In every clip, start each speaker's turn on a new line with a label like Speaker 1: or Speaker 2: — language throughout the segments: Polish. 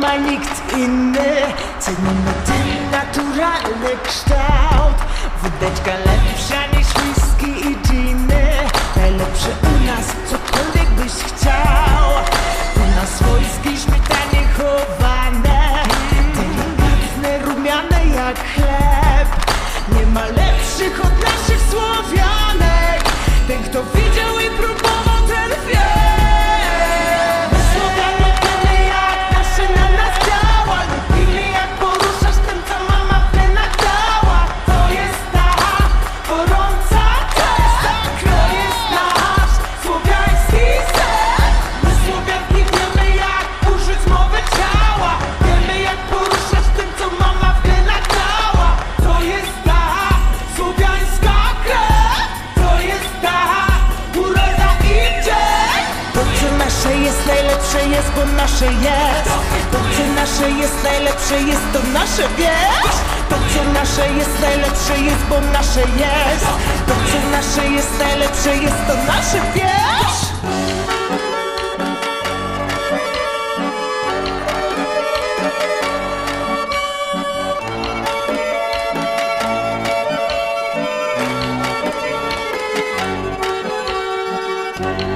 Speaker 1: ma nikt inny. Cenimy ten naturalny kształt. Wódeczka lepsza bo nasze jest. To co nasze jest najlepsze jest, to nasze wiesz? To co nasze jest najlepsze jest, bo nasze jest. To co nasze jest najlepsze jest, to nasze wiesz?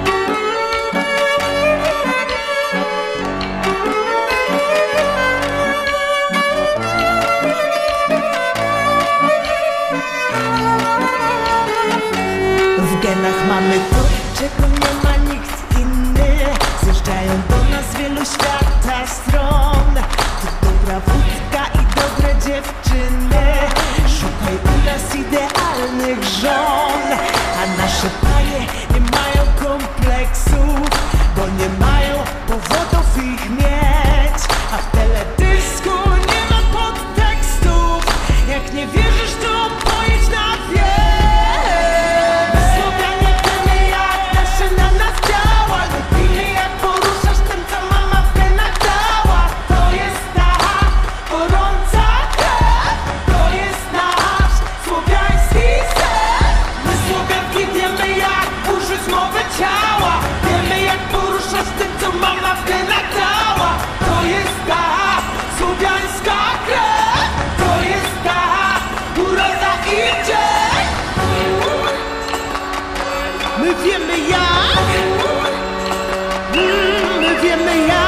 Speaker 1: W nie ma nikt inny. Zjeżdżają do nas wielu świata stron. To dobra wódka i dobre dziewczyny mowy ciała. Wiemy jak poruszać tym co mama w genach dała To jest ta słowiańska krew To jest ta uroda i dzień My wiemy jak. My wiemy jak